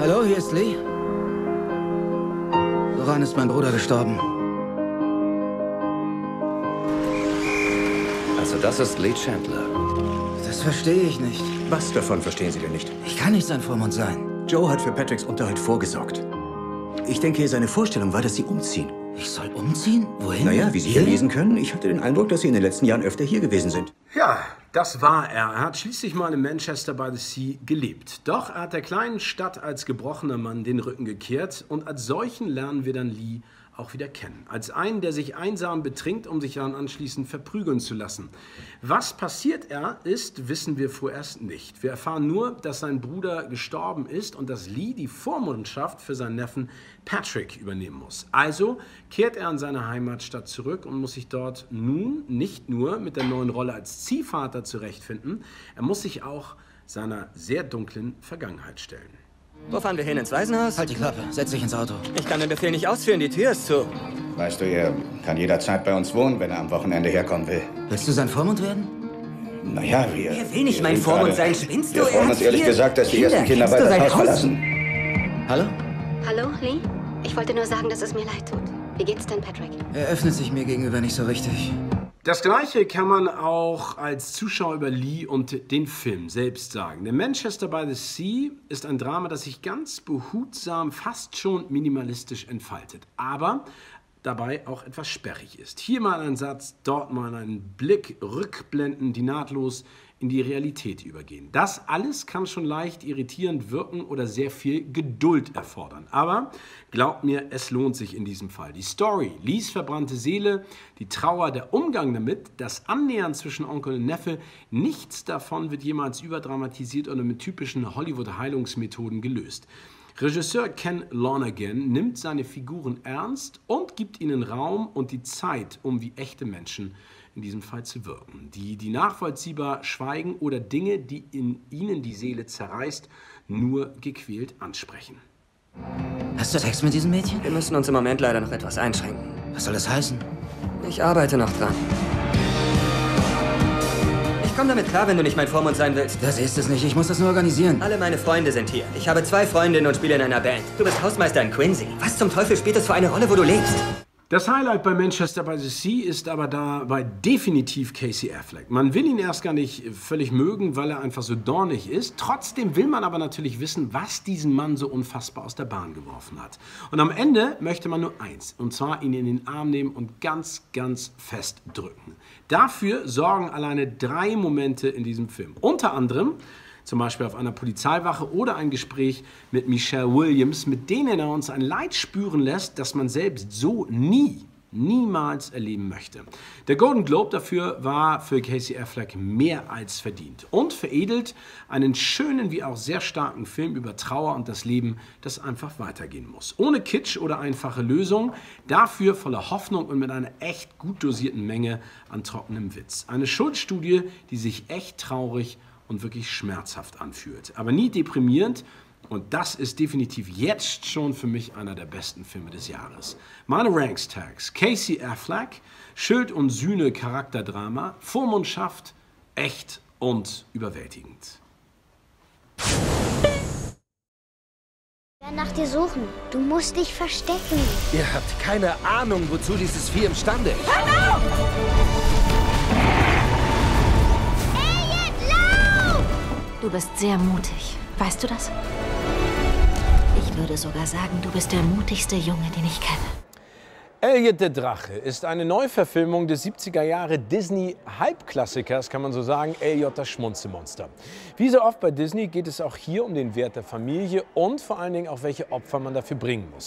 Hallo, hier ist Lee. Woran ist mein Bruder gestorben? Also das ist Lee Chandler. Das verstehe ich nicht. Was davon verstehen Sie denn nicht? Ich kann nicht sein Vormund sein. Joe hat für Patricks Unterhalt vorgesorgt. Ich denke, seine Vorstellung war, dass Sie umziehen. Ich soll umziehen? Wohin? Naja, wie Sie hier lesen können, ich hatte den Eindruck, dass Sie in den letzten Jahren öfter hier gewesen sind. Ja, das war er. Er hat schließlich mal in Manchester by the Sea gelebt. Doch er hat der kleinen Stadt als gebrochener Mann den Rücken gekehrt und als solchen lernen wir dann Lee auch wieder kennen. Als einen, der sich einsam betrinkt, um sich dann anschließend verprügeln zu lassen. Was passiert er ist, wissen wir vorerst nicht. Wir erfahren nur, dass sein Bruder gestorben ist und dass Lee die Vormundschaft für seinen Neffen Patrick übernehmen muss. Also kehrt er in seine Heimatstadt zurück und muss sich dort nun nicht nur mit der neuen Rolle als Ziehvater zurechtfinden, er muss sich auch seiner sehr dunklen Vergangenheit stellen. Wo fahren wir hin? Ins Waisenhaus? Halt die Klappe, setz dich ins Auto. Ich kann den Befehl nicht ausführen, die Tür ist zu. Weißt du, er kann jederzeit bei uns wohnen, wenn er am Wochenende herkommen will. Willst du sein Vormund werden? Naja, wir. Wer will nicht wir mein Vormund sein? Spinnst du? Wir Er freuen hat uns ehrlich gesagt, dass die Kinder. ersten Kinder bald das Haus? verlassen. Hallo? Hallo, Lee? Ich wollte nur sagen, dass es mir leid tut. Wie geht's denn, Patrick? Er öffnet sich mir gegenüber nicht so richtig. Das gleiche kann man auch als Zuschauer über Lee und den Film selbst sagen. Der Manchester by the Sea ist ein Drama, das sich ganz behutsam, fast schon minimalistisch entfaltet, aber dabei auch etwas sperrig ist. Hier mal ein Satz, dort mal ein Blick, Rückblenden, die nahtlos in die Realität übergehen. Das alles kann schon leicht irritierend wirken oder sehr viel Geduld erfordern. Aber glaubt mir, es lohnt sich in diesem Fall. Die Story, Lees verbrannte Seele, die Trauer, der Umgang damit, das Annähern zwischen Onkel und Neffe, nichts davon wird jemals überdramatisiert oder mit typischen Hollywood-Heilungsmethoden gelöst. Regisseur Ken Lonergan nimmt seine Figuren ernst und gibt ihnen Raum und die Zeit, um wie echte Menschen in diesem Fall zu wirken, die, die nachvollziehbar schweigen oder Dinge, die in ihnen die Seele zerreißt, nur gequält ansprechen. Hast du Sex mit diesem Mädchen? Wir müssen uns im Moment leider noch etwas einschränken. Was soll das heißen? Ich arbeite noch dran. Ich komme damit klar, wenn du nicht mein Vormund sein willst. Das ist es nicht, ich muss das nur organisieren. Alle meine Freunde sind hier. Ich habe zwei Freundinnen und spiele in einer Band. Du bist Hausmeister in Quincy. Was zum Teufel spielt es für eine Rolle, wo du lebst? Das Highlight bei Manchester by the Sea ist aber dabei definitiv Casey Affleck. Man will ihn erst gar nicht völlig mögen, weil er einfach so dornig ist. Trotzdem will man aber natürlich wissen, was diesen Mann so unfassbar aus der Bahn geworfen hat. Und am Ende möchte man nur eins, und zwar ihn in den Arm nehmen und ganz, ganz fest drücken. Dafür sorgen alleine drei Momente in diesem Film. Unter anderem zum Beispiel auf einer Polizeiwache oder ein Gespräch mit Michelle Williams, mit denen er uns ein Leid spüren lässt, das man selbst so nie, niemals erleben möchte. Der Golden Globe dafür war für Casey Affleck mehr als verdient und veredelt einen schönen wie auch sehr starken Film über Trauer und das Leben, das einfach weitergehen muss. Ohne Kitsch oder einfache Lösung, dafür voller Hoffnung und mit einer echt gut dosierten Menge an trockenem Witz. Eine Schuldstudie, die sich echt traurig und wirklich schmerzhaft anfühlt. Aber nie deprimierend. Und das ist definitiv jetzt schon für mich einer der besten Filme des Jahres. Meine Ranks-Tags. Casey Affleck, Schild und Sühne Charakterdrama, Vormundschaft, echt und überwältigend. Wir nach dir suchen. Du musst dich verstecken. Ihr habt keine Ahnung, wozu dieses Vieh imstande ist. Du bist sehr mutig. Weißt du das? Ich würde sogar sagen, du bist der mutigste Junge, den ich kenne. Elliot der Drache ist eine Neuverfilmung des 70er Jahre Disney-Halbklassikers, kann man so sagen, Elliot das Schmunzelmonster. Wie so oft bei Disney geht es auch hier um den Wert der Familie und vor allen Dingen auch, welche Opfer man dafür bringen muss.